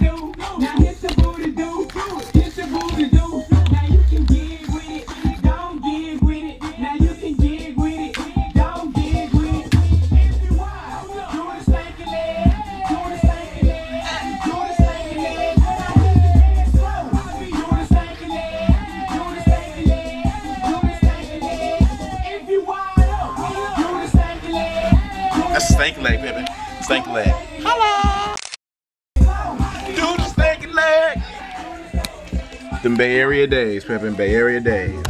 do. Now hit the booty do. Hit the booty do. Now you can get with it. Don't get with it. Now you can get with it. Don't get with it. If you want, do the stanky leg. Do the stanky leg. Do the stanky leg. Now hit the dance floor. Do the stanky leg. Do the stanky leg. Do the stanky leg. If you want, do the stanky leg. That's a stank leg, baby. Stank leg. Hello. Them Bay Area days, prepping Bay Area days.